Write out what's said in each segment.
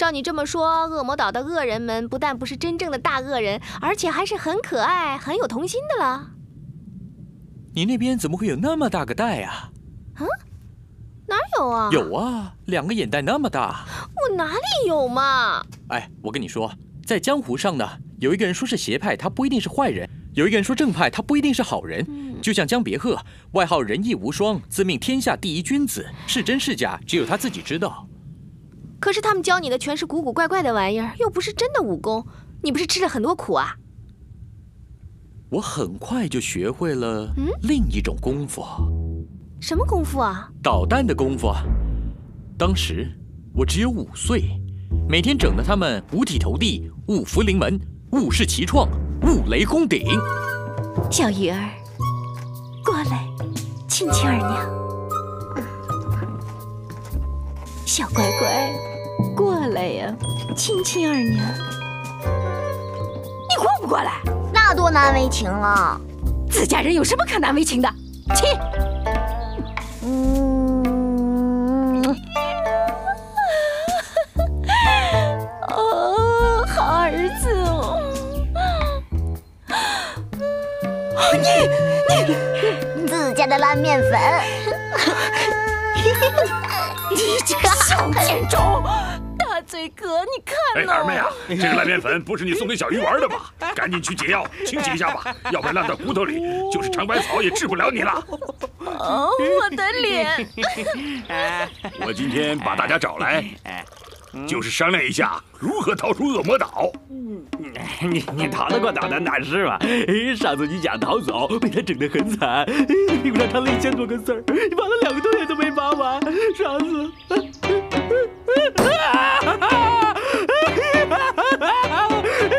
照你这么说，恶魔岛的恶人们不但不是真正的大恶人，而且还是很可爱、很有童心的了。你那边怎么会有那么大个袋啊？啊，哪有啊？有啊，两个眼袋那么大。我哪里有嘛？哎，我跟你说，在江湖上呢，有一个人说是邪派，他不一定是坏人；有一个人说正派，他不一定是好人。就像江别鹤，外号仁义无双，自命天下第一君子，是真是假，只有他自己知道。可是他们教你的全是古古怪怪的玩意儿，又不是真的武功，你不是吃了很多苦啊？我很快就学会了另一种功夫。什么功夫啊？捣蛋的功夫。当时我只有五岁，每天整得他们五体投地、五福临门、五世齐创、五雷轰顶。小鱼儿，过来，亲亲二娘。小乖乖，过来呀，亲亲二娘。你过不过来？那多难为情啊！自家人有什么可难为情的？亲。嗯。哦，好儿子哦。你你自家的烂面粉。你这个小贱种！你看呢？哎，二妹啊，这个烂面粉不是你送给小鱼玩的吗？赶紧去解药，清洗一下吧，要不然烂到骨头里，就是长白草也治不了你了。哦，我的脸！我今天把大家找来，就是商量一下如何逃出恶魔岛。你你逃得过捣蛋大师吗？上次你想逃走，被他整得很惨，屁股上缠了一千多个刺儿，你拔了两个多月都没拔完，上次。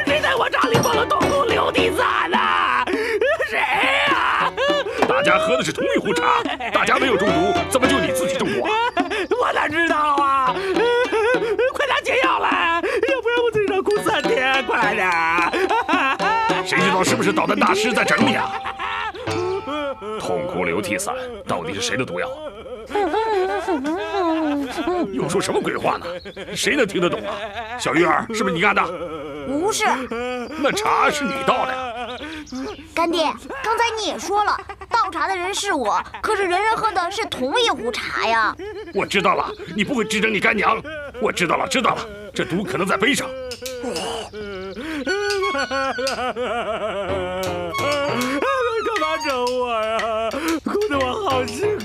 谁在我茶里放了痛哭流涕散呢？谁呀？大家喝的是同一壶茶，大家没有中毒，怎么就你自己中毒？我哪知道啊！快拿解药来，要不然我嘴上哭三天！快点！谁知道是不是导弹大师在整你啊？痛哭流涕散到底是谁的毒药？又说什么鬼话呢？谁能听得懂啊？小鱼儿，是不是你干的？不是。那茶是你倒的呀？干爹，刚才你也说了，倒茶的人是我，可是人人喝的是同一壶茶呀。我知道了，你不会指着你干娘。我知道了，知道了，这毒可能在杯上。干嘛整我呀？哭得我好辛苦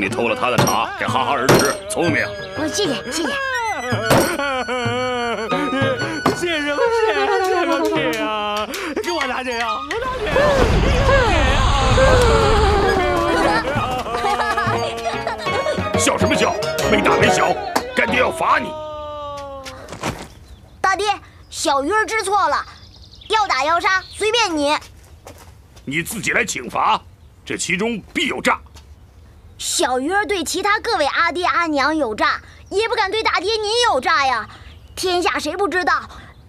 你偷了他的茶给哈哈儿吃，聪明。我谢谢谢谢。谢什么谢？谢个屁啊！给我拿解药，我拿解药。笑什么笑？没大没小，干爹要罚你。大爹，小鱼儿知错了，要打要杀随便你。你自己来请罚，这其中必有诈。小鱼儿对其他各位阿爹阿娘有诈，也不敢对大爹您有诈呀。天下谁不知道，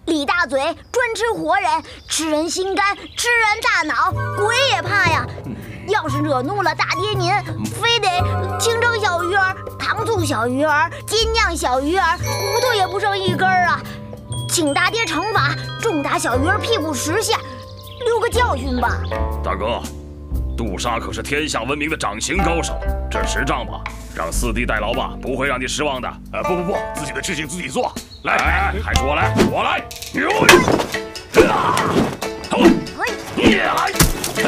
李大嘴专吃活人，吃人心肝，吃人大脑，鬼也怕呀。要是惹怒了大爹您，非得清蒸小鱼儿、糖醋小鱼儿、煎酿小鱼儿，骨头也不剩一根儿啊。请大爹惩罚，重打小鱼儿屁股十下，留个教训吧。大哥。杜莎可是天下闻名的掌形高手，这十丈吧，让四弟代劳吧，不会让你失望的。呃，不不不，自己的事情自己做。来，还是我来，我来。这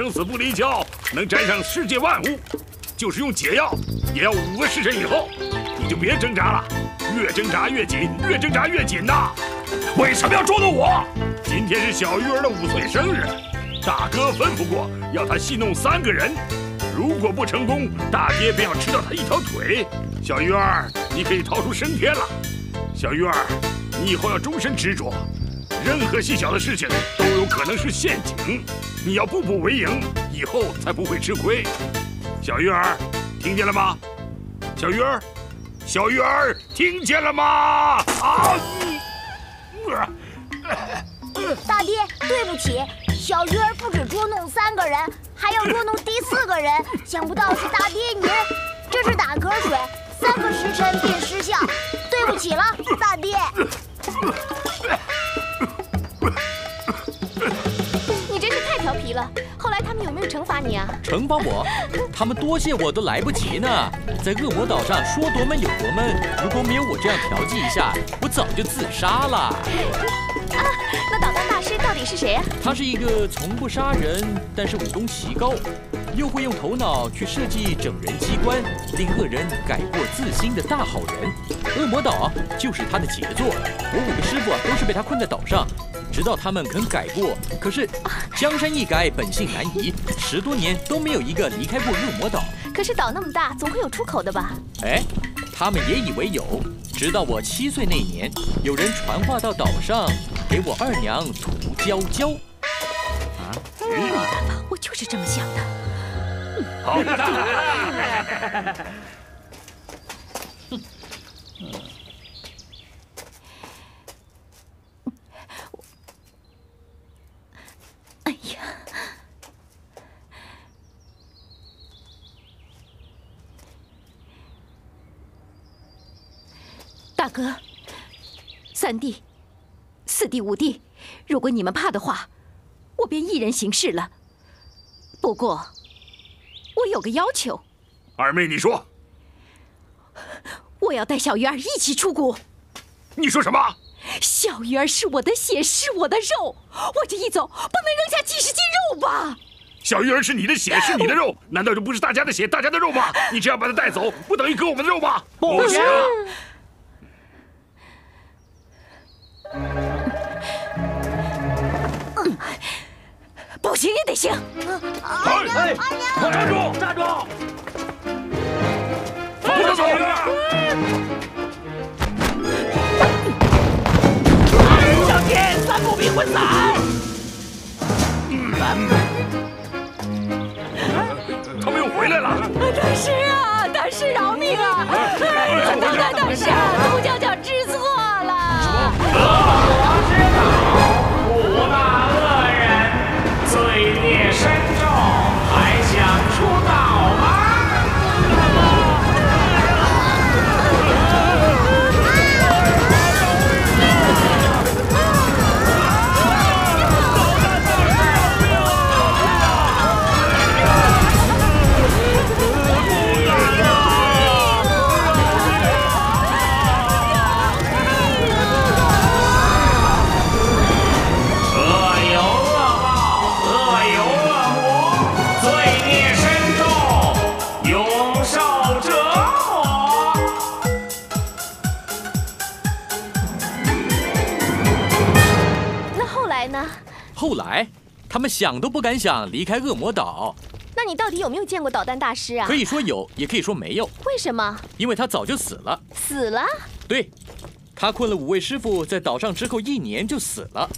生死不离交能沾上世界万物，就是用解药，也要五个时辰以后。你就别挣扎了，越挣扎越紧，越挣扎越紧呐！为什么要捉弄我？今天是小鱼儿的五岁生日，大哥吩咐过要他戏弄三个人，如果不成功，大爹便要吃掉他一条腿。小鱼儿，你可以逃出升天了。小鱼儿，你以后要终身执着，任何细小的事情都有可能是陷阱，你要步步为营，以后才不会吃亏。小鱼儿，听见了吗？小鱼儿，小鱼儿，听见了吗？啊！大爹，对不起，小鱼儿不止捉弄三个人，还要捉弄第四个人。想不到是大爹您，这是打嗝水，三个时辰便失效。对不起了，大爹。没有惩罚你啊？惩罚我？他们多谢我都来不及呢。在恶魔岛上说多闷有多闷，如果没有我这样调剂一下，我早就自杀了。啊，那导弹大师到底是谁啊？他是一个从不杀人，但是武功奇高，又会用头脑去设计整人机关，令恶人改过自新的大好人。恶魔岛就是他的杰作。我五个师傅都是被他困在岛上，直到他们肯改过。可是江山易改，本性难移，十多年都没有一个离开过恶魔岛。可是岛那么大，总会有出口的吧？哎，他们也以为有，直到我七岁那年，有人传话到岛上，给我二娘涂娇娇。没办法，我就是这么想的。好。哎呀，大哥、三弟、四弟、五弟，如果你们怕的话，我便一人行事了。不过，我有个要求，二妹，你说，我要带小鱼儿一起出谷。你说什么？小鱼儿是我的血，是我的肉，我这一走，不能扔下几十斤肉吧？小鱼儿是你的血，是你的肉，难道就不是大家的血，大家的肉吗？你这样把它带走，不等于割我们的肉吗？不行。不行也得行。二娘，二娘，站住！站住！放下小鱼！小天，三步迷魂散。他们又回来了。大师啊，后来，他们想都不敢想离开恶魔岛。那你到底有没有见过导弹大师啊可？以说有，也可以说没有，为什么因为他早就死了。死了？对，他困了五位师傅，在岛上之后一年就死了。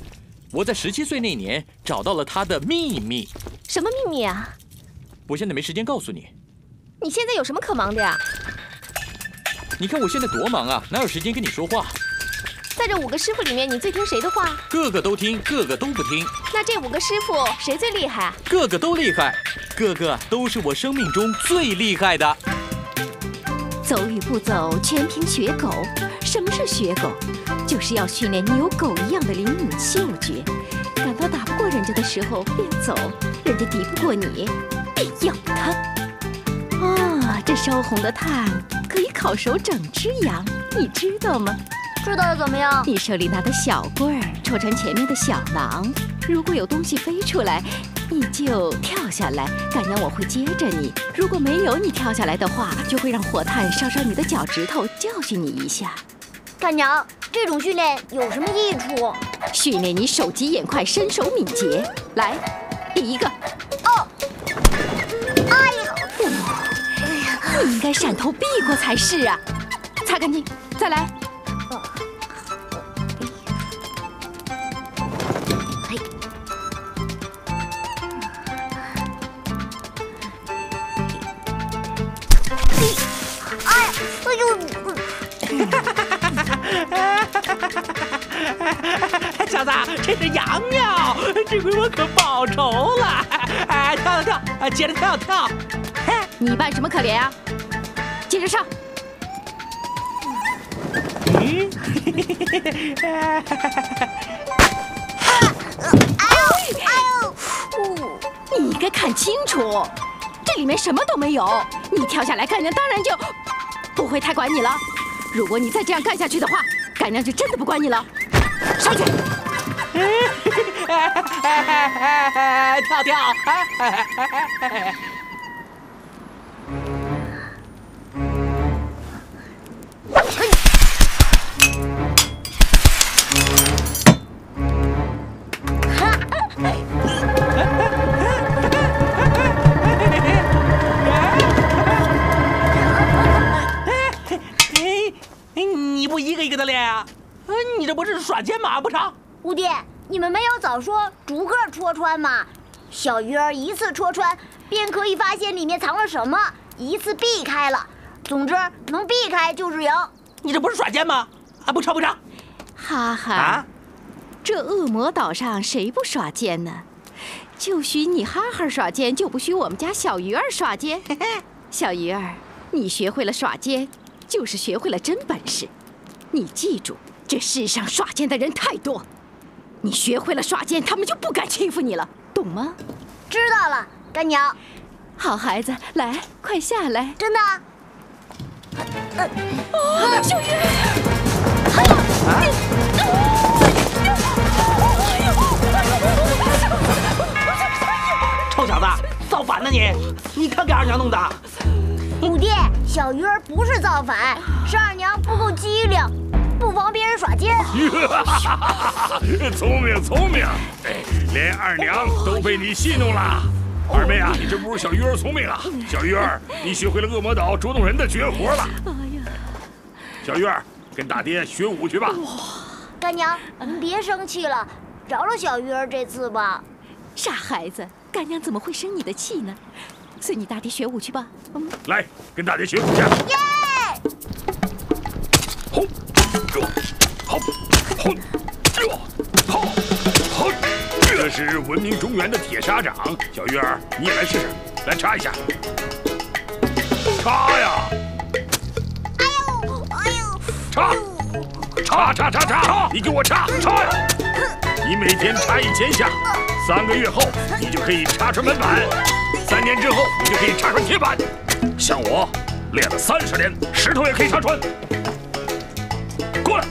我在十七岁那年找到了他的秘密，什么秘密啊？我现在没时间告诉你。你现在有什么可忙的呀？你看我现在多忙啊，哪有时间跟你说话？在这五个师傅里面，你最听谁的话？个个都听，个个都不听，那这五个师傅谁最厉害啊？个个都厉害，个个都是我生命中最厉害的。走与不走，全凭学狗。什么是学狗？就是要训练你有狗一样的灵敏嗅觉，感到打不过人家的时候便走，人家敌不过你便咬他。啊，这烧红的炭可以烤熟整只羊，你知道吗？知道又怎么样？你手里拿的小棍儿戳穿前面的小狼，如果有东西飞出来，你就跳下来，干娘我会接着你。如果没有你跳下来的话，就会让火炭烧烧你的脚趾头，教训你一下，干娘，这种训练有什么益处？训练你手疾眼快、身手敏捷。来，第一个，哦，哎呀，你应该闪头避过才是啊！擦干净，再来。小子，这是洋鸟，这回我可报仇了！哎，跳跳跳，接着跳跳。你扮什么可怜啊？接着上。咦嗯，哎呦，你该看清楚，这里面什么都没有。你跳下来，干娘当然就不会太管你了。如果你再这样干下去的话，干娘就真的不管你了。上去，跳跳。成？吴爹，你们没有早说逐个戳穿吗？小鱼儿一次戳穿，便可以发现里面藏了什么，一次避开了。总之，能避开就是赢。你这不是耍奸吗？啊，不成不成！哈哈，啊，这恶魔岛上谁不耍奸呢？就许你哈哈耍奸，就不许我们家小鱼儿耍剑。小鱼儿，你学会了耍奸，就是学会了真本事。你记住，这世上耍奸的人太多，你学会了耍剑，他们就不敢欺负你了，懂吗？知道了，干娘，好孩子，来，快下来。真的。哦，小鱼儿，臭小子，造反呢你！你看给二娘弄的。五弟，小鱼儿不是造反，是二娘不够机灵，不防别人耍奸。聪明聪明，连二娘都被你戏弄了。二妹啊，你真不如小鱼儿聪明啊！小鱼儿，你学会了恶魔岛捉弄人的绝活了。哎呀，小鱼儿，跟大爹学武去吧。干娘，您别生气了，饶了小鱼儿这次吧。傻孩子，干娘怎么会生你的气呢？随你大爹学武去吧。嗯，来，跟大爹学武去。这，好，好，这是闻名中原的铁砂掌。小鱼儿，你也来试试，来插一下，插呀，哎呦，哎呦，插，插插插插，你给我插插呀！你每天插一千下，三个月后你就可以插穿门板，三年之后你就可以插穿铁板。像我练了三十年，石头也可以插穿。过来。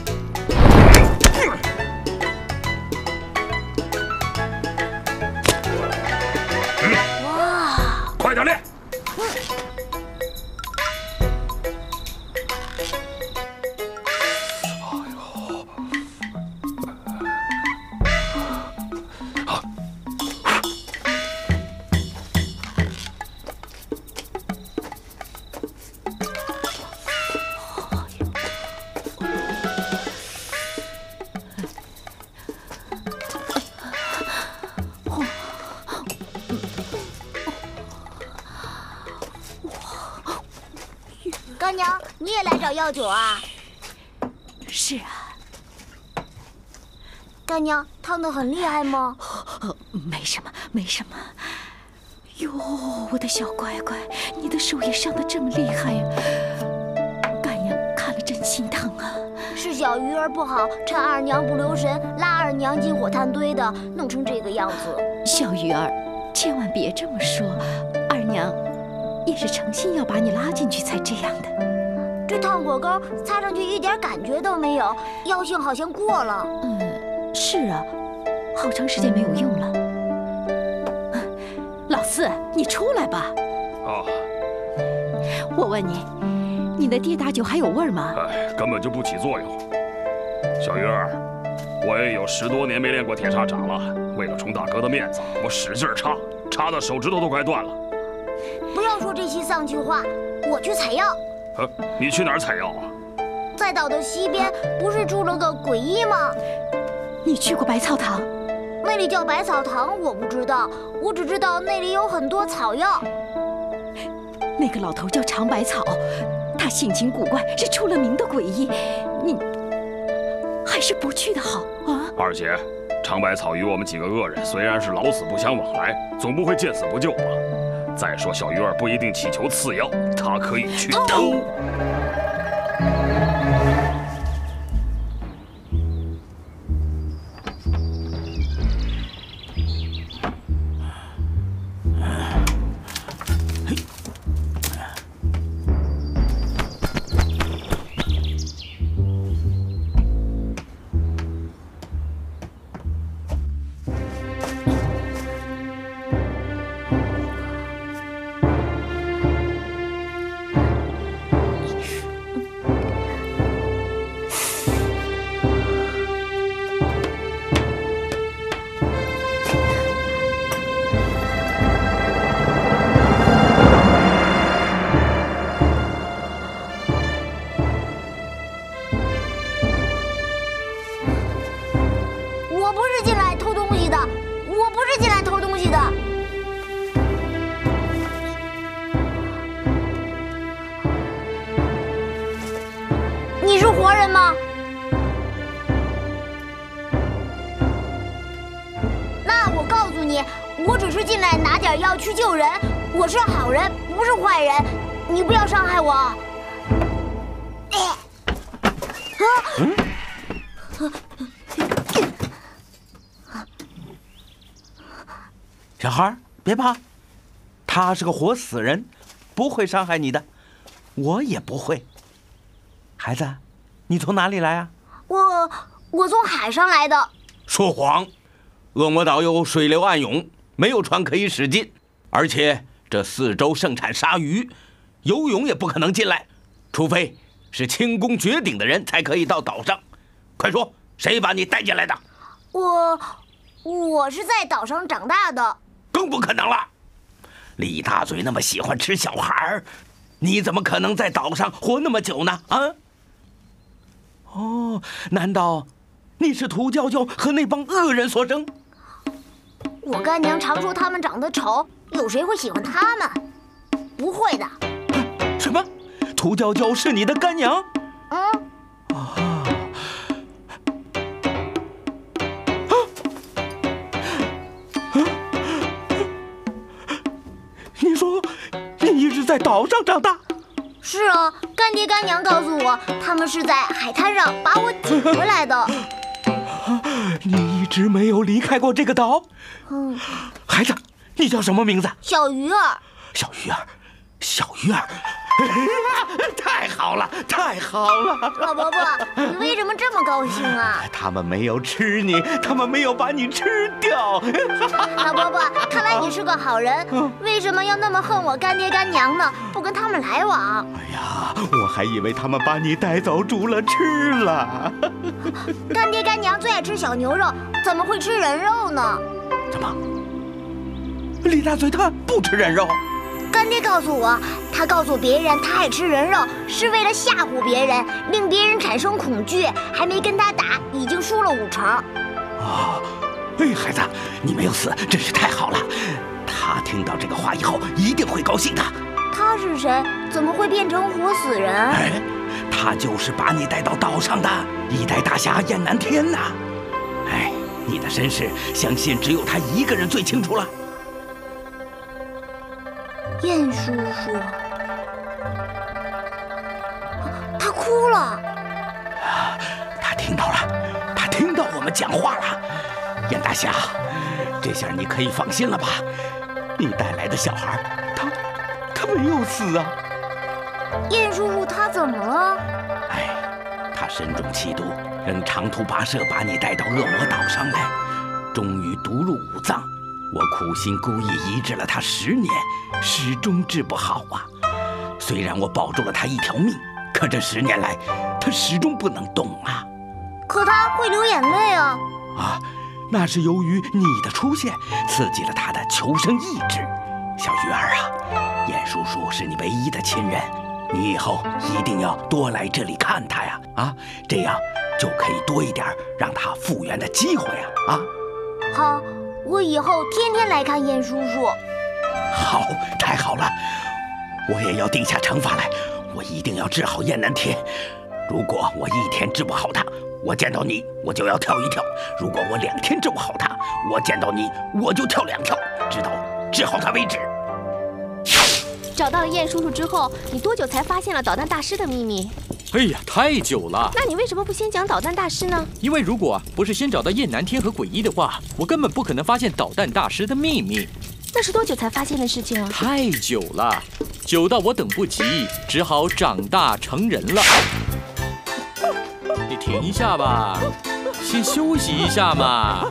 哇！快点酒啊？是啊，干娘，烫得很厉害吗？呃，没什么，没什么。哟，我的小乖乖，你的手也伤得这么厉害呀、干娘看了真心疼啊。是小鱼儿不好，趁二娘不留神拉二娘进火炭堆的，弄成这个样子。小鱼儿，千万别这么说，二娘也是诚心要把你拉进去才这样的。这烫火膏擦上去一点感觉都没有，药性好像过了。嗯，是啊，好长时间没有用了。老四，你出来吧。哦，我问你，你的跌打酒还有味儿吗？哎，根本就不起作用。小鱼儿，我也有十多年没练过铁砂掌了。为了冲大哥的面子，我使劲插，插的手指头都快断了。不要说这些丧气话，我去采药。呃，你去哪儿采药啊？在岛的西边不是住了个鬼医吗？你去过百草堂？那里叫百草堂，我不知道，我只知道那里有很多草药。那个老头叫长百草，他性情古怪，是出了名的诡异。你还是不去的好啊！二姐，长百草与我们几个恶人虽然是老死不相往来，总不会见死不救吧？再说小鱼儿不一定乞求赐药，他可以去偷。去救人，我是好人，不是坏人，你不要伤害我。哎啊！小孩儿别怕，他是个活死人，不会伤害你的，我也不会。孩子，你从哪里来啊？我我从海上来的，说谎！恶魔岛有水流暗涌，没有船可以驶进，而且这四周盛产鲨鱼，游泳也不可能进来，除非是轻功绝顶的人才可以到岛上。快说，谁把你带进来的？我我是在岛上长大的。更不可能了！李大嘴那么喜欢吃小孩儿，你怎么可能在岛上活那么久呢？啊？哦，难道你是涂娇娇和那帮恶人所生？我干娘常说他们长得丑，有谁会喜欢他们？不会的。什么？涂娇娇是你的干娘？嗯。啊！你说你一直在岛上长大？是啊，干爹干娘告诉我，他们是在海滩上把我捡回来的。你一直没有离开过这个岛？嗯。孩子，你叫什么名字？小鱼儿。小鱼儿，小鱼儿。太好了，太好了！老伯伯，你为什么这么高兴啊？他们没有吃你，他们没有把你吃掉。老伯伯，看来你是个好人，为什么要那么恨我干爹干娘呢？不跟他们来往。哎呀，我还以为他们把你带走煮了吃了。干爹干娘最爱吃小牛肉，怎么会吃人肉呢？怎么？李大嘴他不吃人肉？干爹告诉我，他告诉别人他爱吃人肉，是为了吓唬别人，令别人产生恐惧。还没跟他打，已经输了五成。啊，哎，孩子，你没有死，真是太好了。他听到这个话以后，一定会高兴的。他是谁？怎么会变成活死人？哎，他就是把你带到岛上的一代大侠燕南天呐。哎，你的身世，相信只有他一个人最清楚了。燕叔叔，他哭了。他听到了，他听到我们讲话了。燕大侠，这下你可以放心了吧？你带来的小孩，他他没有死啊。燕叔叔他怎么了？哎，他身中气毒，仍长途跋涉把你带到恶魔岛上来。终于毒入五脏。我苦心孤诣医治了他十年，始终治不好啊。虽然我保住了他一条命，可这十年来，他始终不能动啊。可他会流眼泪啊！啊，那是由于你的出现刺激了他的求生意志。小鱼儿啊，燕叔叔是你唯一的亲人，你以后一定要多来这里看他呀！啊，这样就可以多一点让他复原的机会啊！啊，好，我以后天天来看燕叔叔。好，太好了。我也要定下惩罚来，我一定要治好燕南天。如果我一天治不好他，我见到你我就要跳一跳；如果我两天治不好他，我见到你我就跳两跳，直到治好他为止。找到了燕叔叔之后，你多久才发现了导弹大师的秘密？哎呀，太久了。那你为什么不先讲导弹大师呢？因为如果不是先找到燕南天和鬼医的话，我根本不可能发现导弹大师的秘密。那是多久才发现的事情啊？太久了，久到我等不及，只好长大成人了。你停一下吧，先休息一下嘛。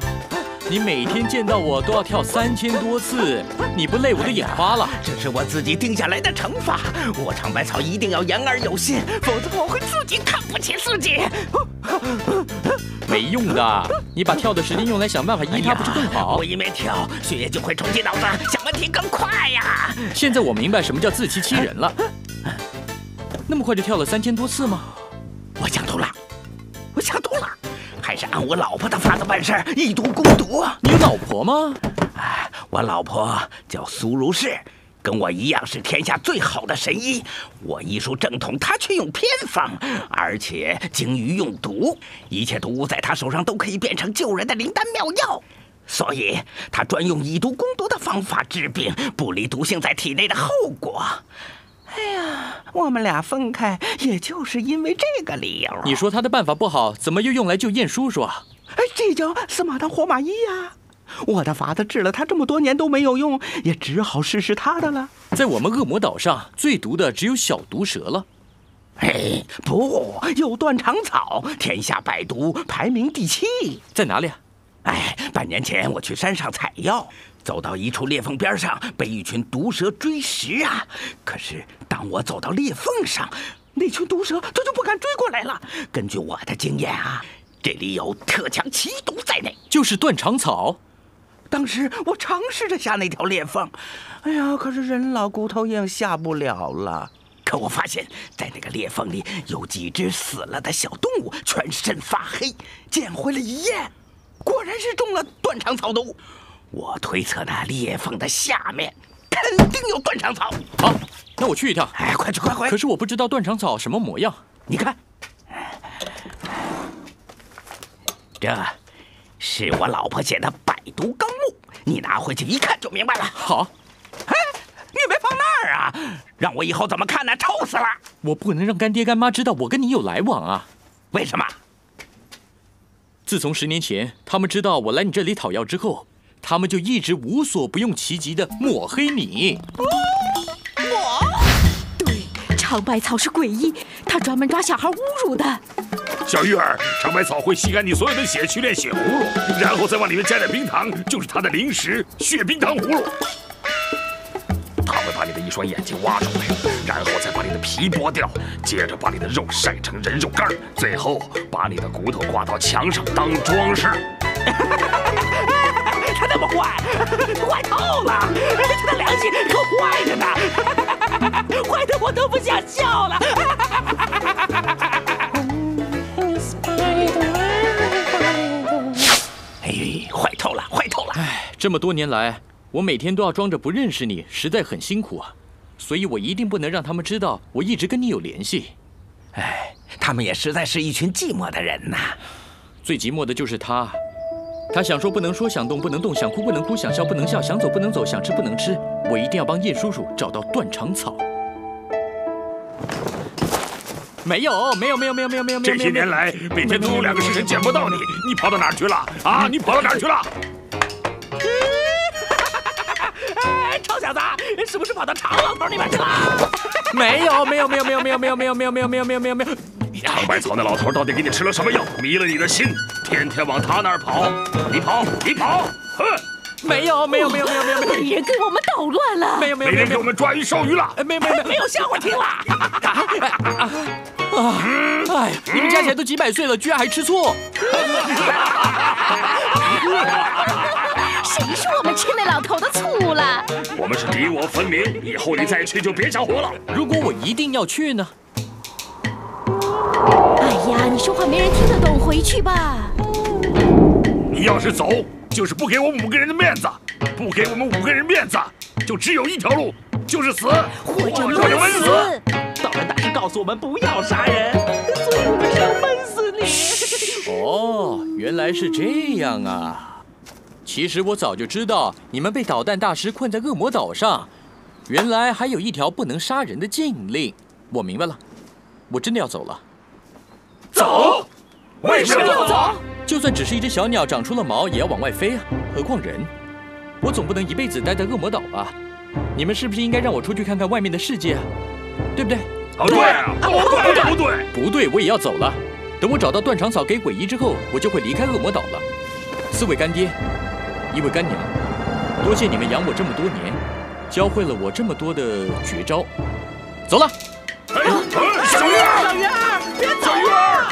你每天见到我都要跳三千多次，你不累我都眼花了。这是我自己定下来的惩罚，我长百草一定要言而有信，否则我会自己看不起自己。没用的，你把跳的时间用来想办法医他，不是更好？我一没跳，血液就会冲进脑子，想问题更快呀。现在我明白什么叫自欺欺人了。那么快就跳了三千多次吗？我想通了，我想通了，还是按我老婆的法子办事，以毒攻毒。你老婆吗？哎，我老婆叫苏如是。跟我一样是天下最好的神医，我医术正统，她却用偏方，而且精于用毒，一切毒物在她手上都可以变成救人的灵丹妙药，所以他专用以毒攻毒的方法治病，不离毒性在体内的后果。哎呀，我们俩分开，也就是因为这个理由。你说他的办法不好，怎么又用来救燕叔叔啊？哎，这叫死马当活马医呀。我的法子治了他这么多年都没有用，也只好试试他的了。在我们恶魔岛上，最毒的只有小毒蛇了。哎，不，有断肠草，天下百毒排名第七。在哪里啊？哎，半年前我去山上采药，走到一处裂缝边上，被一群毒蛇追食啊。可是当我走到裂缝上，那群毒蛇它就不敢追过来了。根据我的经验啊，这里有特强奇毒在内，就是断肠草。当时我尝试着下那条裂缝，哎呀，可是人老骨头硬，下不了了。可我发现，在那个裂缝里有几只死了的小动物，全身发黑，捡回了一验，果然是中了断肠草毒。我推测那裂缝的下面肯定有断肠草。好，那我去一趟。哎，快去快回。可是我不知道断肠草什么模样。你看，这。是我老婆写的《百毒纲目》，你拿回去一看就明白了。好，哎，你没放那儿啊？让我以后怎么看呢？臭死了！我不能让干爹干妈知道我跟你有来往啊。为什么？自从十年前他们知道我来你这里讨药之后，他们就一直无所不用其极的抹黑你。我？对，长白草是诡异，他专门抓小孩侮辱的。小玉儿，长白草会吸干你所有的血去炼血葫芦，然后再往里面加点冰糖，就是它的零食——血冰糖葫芦。它会把你的一双眼睛挖出来，然后再把你的皮剥掉，接着把你的肉晒成人肉干，最后把你的骨头挂到墙上当装饰。他那么坏，坏透了！他的良心可坏着呢，坏的我都不想笑了。哎坏透了，坏透了！哎，这么多年来，我每天都要装着不认识你，实在很辛苦啊。所以我一定不能让他们知道我一直跟你有联系。哎，他们也实在是一群寂寞的人呐。最寂寞的就是他，他想说不能说，想动不能动，想哭不能哭，想笑不能笑，想走不能走，想吃不能吃。我一定要帮叶叔叔找到断肠草。没有，没有，没有，没有，没有，没有，这些年来，每天都有两个时辰见不到你，你跑到哪儿去了？啊，你跑到哪儿去了？哎，臭小子，是不是跑到常老头那边去了？没有，没有，没有，没有，没有，没有，没有，没有，没有，没有，没有，没有，长白草那老头到底给你吃了什么药，迷了你的心？天天往他那儿跑，你跑，你跑，哼！没有没有没有没有没有没有没人给我们捣乱了。没有没有没有没有没人给我们抓鱼烧鱼了。没有没有没有没有笑话听了。啊！哎呀，你们加起来都几百岁了，居然还吃醋！谁说我们吃那老头的醋了？我们是敌我分明，以后你再去就别想活了。如果我一定要去呢？哎呀，你说话没人听得懂，回去吧。你要是走，就是不给我们五个人的面子，不给我们五个人面子，就只有一条路，就是死，或者死。导弹大师告诉我们不要杀人，所以我们是要闷死你。哦，原来是这样啊！其实我早就知道你们被导弹大师困在恶魔岛上，原来还有一条不能杀人的禁令。我明白了，我真的要走了。走？为什么要走？就算只是一只小鸟长出了毛，也要往外飞啊！何况人，我总不能一辈子待在恶魔岛吧？你们是不是应该让我出去看看外面的世界啊？对不对？不，对啊，不对不对，不对，我也要走了。等我找到断肠草给鬼医之后，我就会离开恶魔岛了。四位干爹，一位干娘，多谢你们养我这么多年，教会了我这么多的绝招。走了。哎，小鱼儿，小鱼儿，别走啊！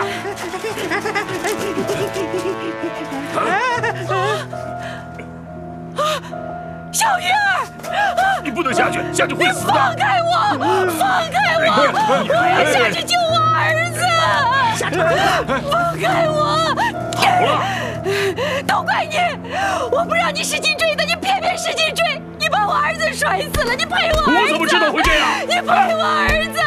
面，快点！小鱼儿，你不能下去，下去会死的。放开我！放开我！我要下去救我儿子！下去！放开我！好了，都怪你！我不让你使劲追的，你偏偏使劲追，你把我儿子摔死了！你赔我儿子！我怎么知道会这样？你赔我儿子！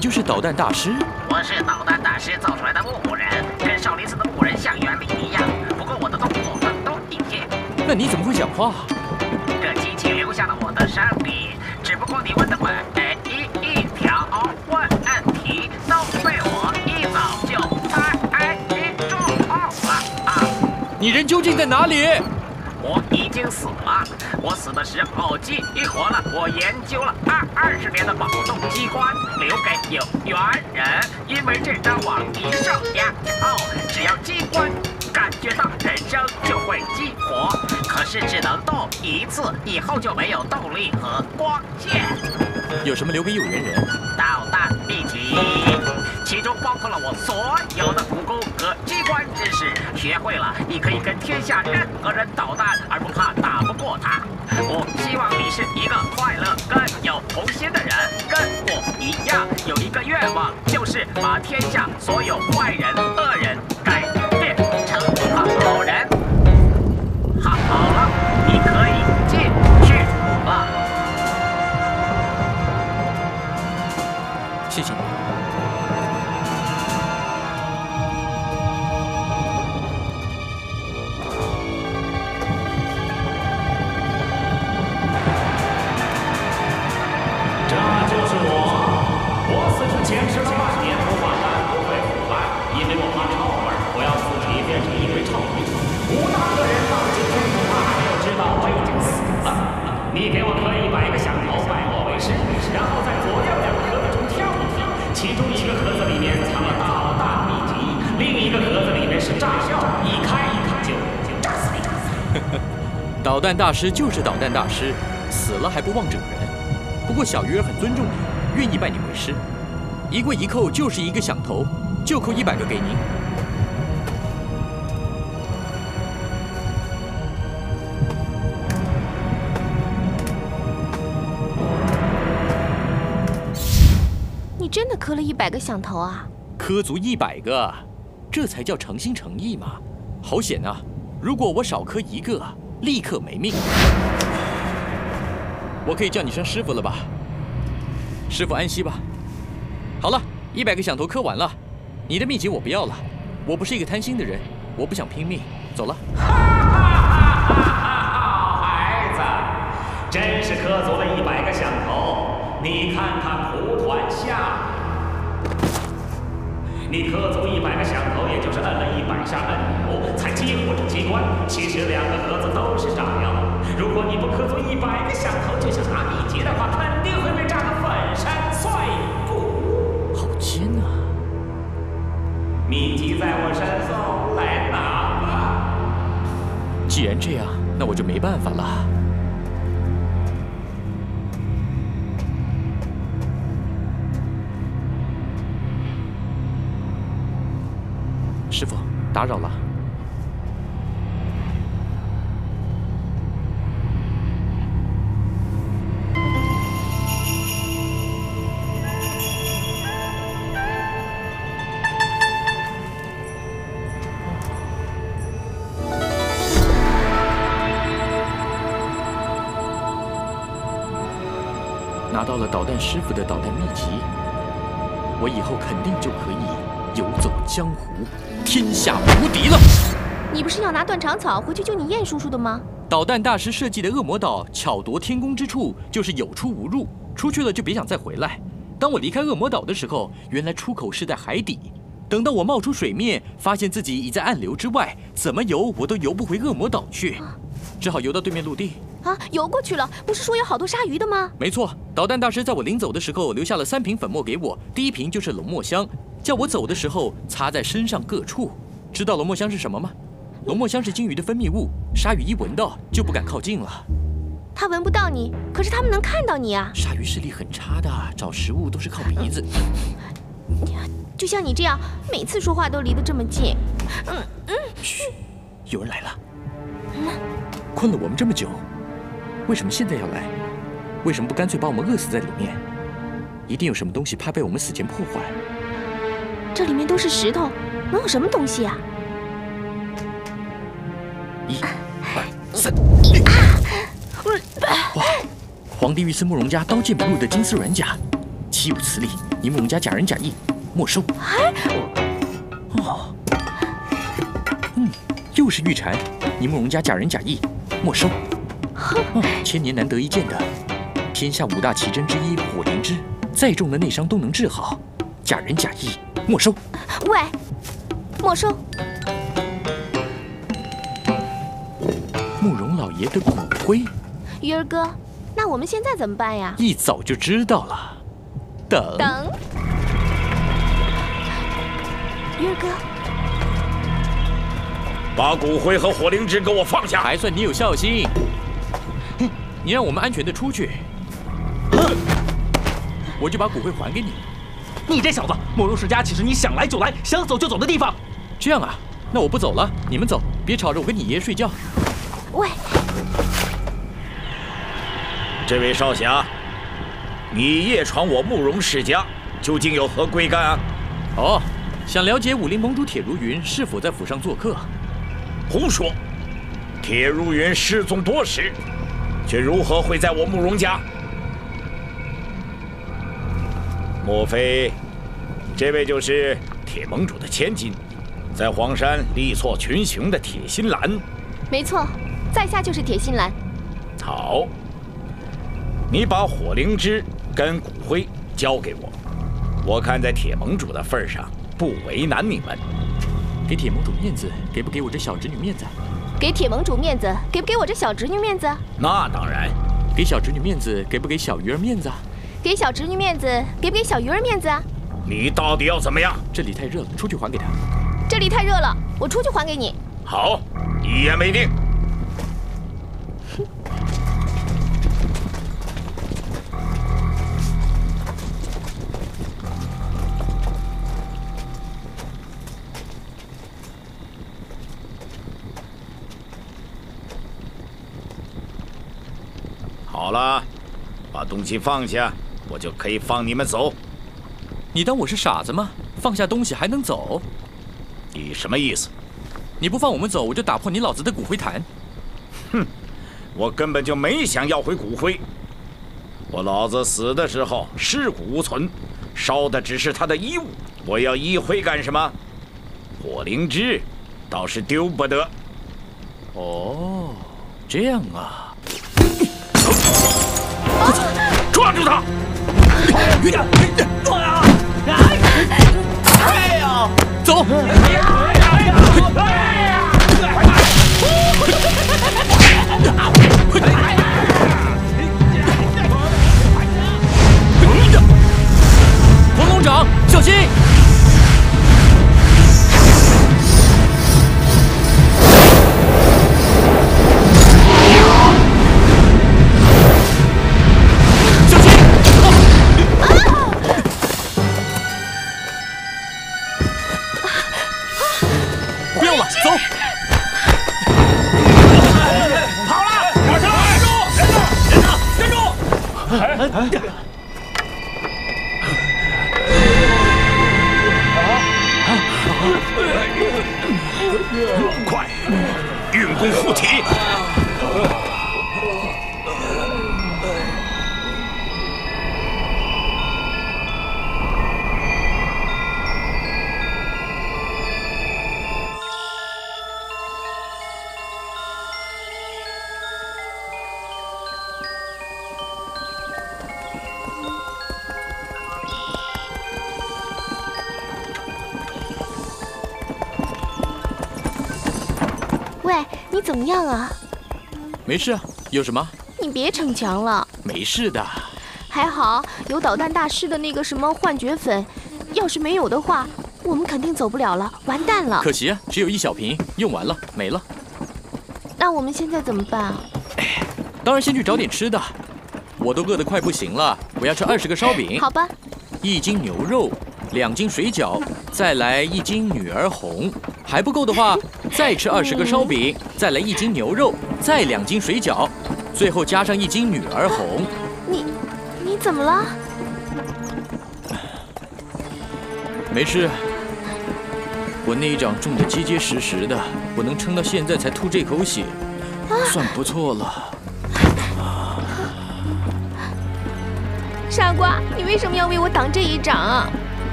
就是导弹大师？我是导弹大师造出来的木偶人，跟少林寺的木人像原理一样，不过我的动作更多一些。那你怎么会讲话？这机器留下了我的伤笔，只不过你问的问题一一条问题都被我一早就猜中了啊！你人究竟在哪里？我已经死了，我死的时候激活了我研究了二二十年的宝洞机关，留给有缘人。因为这张网一上呀，哦，只要机关感觉到人生就会激活，可是只能动一次，以后就没有动力和光线。有什么留给有缘人？导弹秘籍，其中包括了我所有的武功和识，学会了，你可以跟天下任何人捣蛋，而不怕打不过他。我希望你是一个快乐、更有童心的人，跟我一样，有一个愿望，就是把天下所有坏人、恶人改变成好人。好了，你可以进去了。谢谢。导弹大师就是导弹大师，死了还不忘整人。不过小鱼儿很尊重你，愿意拜你为师。一跪一叩就是一个响头，就扣一百个给您。你真的磕了一百个响头啊！磕足一百个，这才叫诚心诚意嘛！好险啊！如果我少磕一个，立刻没命。我可以叫你声师傅了吧？师傅安息吧。好了，一百个响头磕完了，你的秘籍我不要了。我不是一个贪心的人，我不想拼命。走了。哈哈哈哈哈！好孩子，真是磕足了一百个响头。你看看蒲团下，你磕足一百个响头，也就是摁了一百下按钮，才激活这机关。其实两个盒子都是炸药。如果你不磕足一百个响头就想拿秘籍的话，肯定会被炸得粉身碎骨。好尖啊！秘籍在我身后，来拿吧。既然这样，那我就没办法了。打扰了。拿到了导弹师傅的导弹秘籍，我以后肯定就可以游走江湖，天下无敌了。你不是要拿断肠草回去救你燕叔叔的吗？导弹大师设计的恶魔岛，巧夺天工之处就是有出无入，出去了就别想再回来。当我离开恶魔岛的时候，原来出口是在海底。等到我冒出水面，发现自己已在暗流之外，怎么游我都游不回恶魔岛去，只好游到对面陆地。啊，游过去了，不是说有好多鲨鱼的吗？没错，导弹大师在我临走的时候留下了三瓶粉末给我，第一瓶就是龙墨香，叫我走的时候擦在身上各处。知道龙墨香是什么吗？龙墨香是鲸鱼的分泌物，鲨鱼一闻到就不敢靠近了。它闻不到你，可是它们能看到你啊。鲨鱼视力很差的，找食物都是靠鼻子。就像你这样，每次说话都离得这么近。嗯嗯，嘘，有人来了。困了我们这么久，为什么现在要来？为什么不干脆把我们饿死在里面？一定有什么东西怕被我们死前破坏。这里面都是石头，能有什么东西啊？一、二、三。哇！皇帝御赐慕容家刀剑不入的金丝软甲，岂有此理！你慕容家假仁假义。没收。哦，嗯，又是玉蝉，你慕容家假仁假义，没收。哦，千年难得一见的天下五大奇珍之一火灵芝，再重的内伤都能治好，假仁假义，没收。喂，没收。慕容老爷的骨灰。鱼儿哥，那我们现在怎么办呀？一早就知道了。等。等。鱼儿哥，把骨灰和火灵芝给我放下！还算你有孝心。你让我们安全的出去，我就把骨灰还给你。你这小子，慕容世家岂是你想来就来、想走就走的地方？这样啊，那我不走了，你们走，别吵着我跟你爷爷睡觉。喂，这位少侠，你夜闯我慕容世家，究竟有何贵干啊？哦。想了解武林盟主铁如云是否在府上做客？胡说！铁如云失踪多时，却如何会在我慕容家？莫非这位就是铁盟主的千金，在黄山力挫群雄的铁心兰？没错，在下就是铁心兰。好，你把火灵芝跟骨灰交给我，我看在铁盟主的份上。不为难你们，给铁盟主面子，给不给我这小侄女面子？给铁盟主面子，给不给我这小侄女面子？那当然，给小侄女面子，给不给小鱼儿面子？给小侄女面子，给不给小鱼儿面子啊？你到底要怎么样？这里太热了，出去还给他。这里太热了，我出去还给你。好，一言为定。好了，把东西放下，我就可以放你们走。你当我是傻子吗？放下东西还能走？你什么意思？你不放我们走，我就打破你老子的骨灰坛。哼我根本就没想要回骨灰。我老子死的时候尸骨无存，烧的只是他的衣物。我要衣灰干什么？火灵芝倒是丢不得。哦，这样啊。抓住他！走！黄龙掌，小心！怎么样啊？没事啊，有什么？你别逞强了。没事的。还好有导弹大师的那个什么幻觉粉，要是没有的话，我们肯定走不了了，完蛋了。可惜啊，只有一小瓶，用完了，没了。那我们现在怎么办啊？当然先去找点吃的，我都饿得快不行了，我要吃二十个烧饼，好吧，一斤牛肉，两斤水饺，再来一斤女儿红，还不够的话，再吃二十个烧饼，再来一斤牛肉，再两斤水饺，最后加上一斤女儿红。你你怎么了？没事，我那一掌中的结结实实的，我能撑到现在才吐这口血，算不错了。傻瓜，你为什么要为我挡这一掌啊？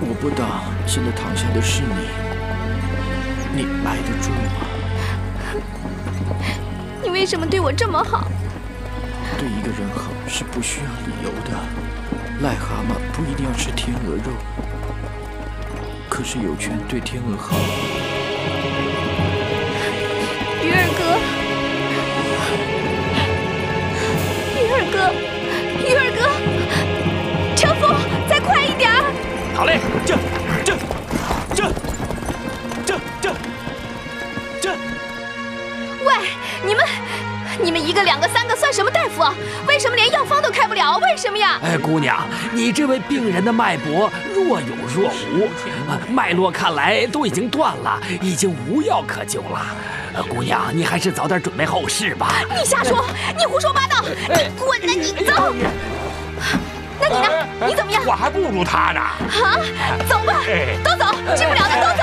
我不挡，现在躺下的是你，你挨得住吗？你为什么对我这么好？对一个人好是不需要理由的。癞蛤蟆不一定要吃天鹅肉，可是有权对天鹅好。鱼儿哥，鱼儿哥，鱼儿哥，车夫，再快一点儿！好嘞，这你们一个、两个、三个算什么大夫啊？为什么连药方都开不了？为什么呀？哎，姑娘，你这位病人的脉搏若有若无，呃脉络看来都已经断了，已经无药可救了。呃姑娘，你还是早点准备后事吧。你瞎说，你胡说八道！你滚呐！你走。那你呢？你怎么样？我还不如他呢。啊，走吧，都走，治不了的都走，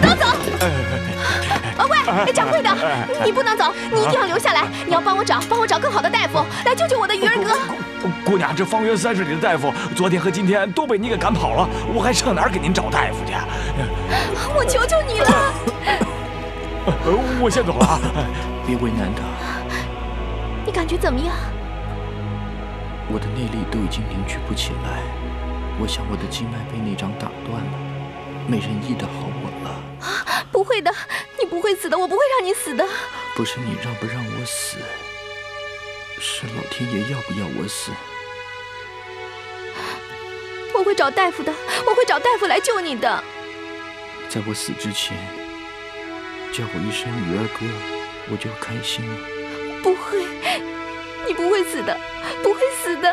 都走。啊喂，掌柜的，你不能走，你一定要留下来，你要帮我找，帮我找更好的大夫来救救我的鱼儿哥。姑娘，这方圆三十里的大夫，昨天和今天都被你给赶跑了，我还上哪儿给您找大夫去？我求求你了，呃我先走了啊。别为难他，你感觉怎么样？我的内力都已经凝聚不起来，我想我的经脉被那掌打断了，没人医得好。不会的，你不会死的，我不会让你死的。不是你让不让我死，是老天爷要不要我死。我会找大夫的，我会找大夫来救你的。在我死之前，叫我一声鱼儿哥，我就开心了。不会，你不会死的，不会死的，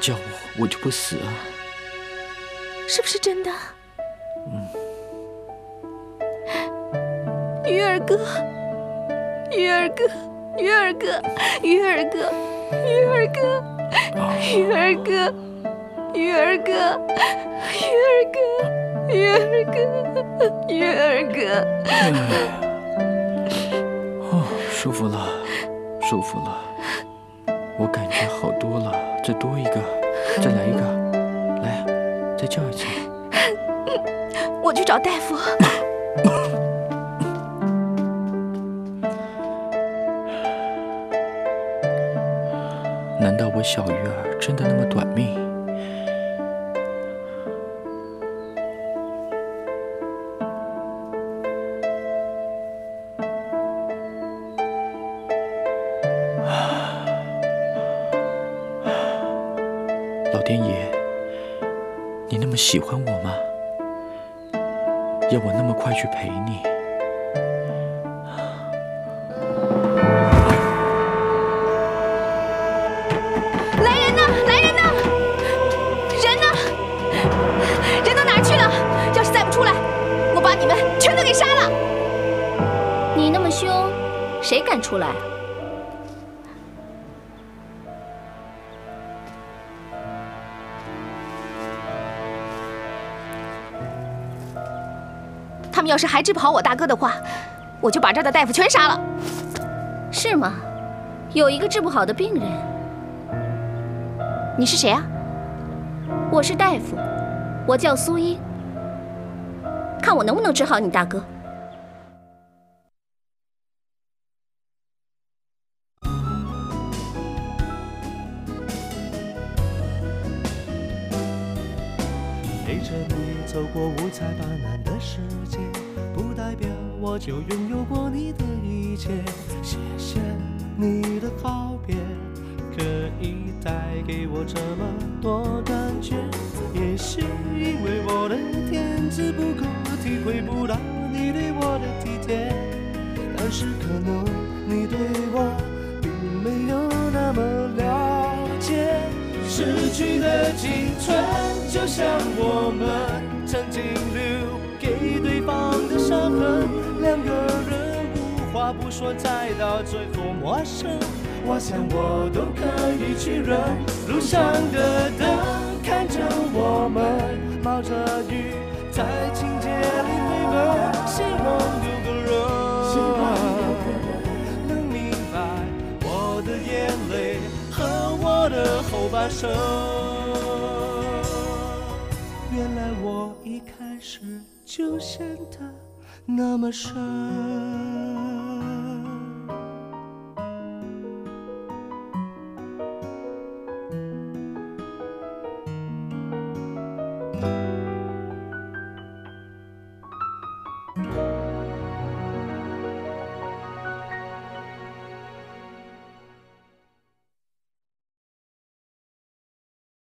叫我，我就不死啊。是不是真的？鱼儿哥，鱼儿哥，鱼儿哥，鱼儿哥，鱼儿哥，鱼儿哥。鱼儿哥，鱼儿哥，鱼儿哥，鱼儿哥。哦，舒服了，舒服了，我感觉好多了。再多一个，再来一个，来，再叫一次。我去找大夫。难道我小鱼儿真的那么短命？老天爷，你那么喜欢我吗？要我那么快去陪你？给杀了！你那么凶，谁敢出来？他们要是还治不好我大哥的话，我就把这儿的大夫全杀了。是吗？有一个治不好的病人。你是谁啊？我是大夫，我叫苏英，看我能不能治好你大哥。陪着你走过五彩斑斓的世界，不代表我就拥有过你的一切。谢谢你的告别，带给我这么多感觉。也许因为我的天资不够，体会不到你对我的体贴，但是可能你对我并没有那么了解。逝去的青春，就像我们曾经留给对方的伤痕，两个人无话不说，再到最后陌生。我想我都可以去忍，路上的灯看着我们冒着雨在情节里飞奔，希望有个人能明白我的眼泪和我的后半生。原来我一开始就陷得那么深。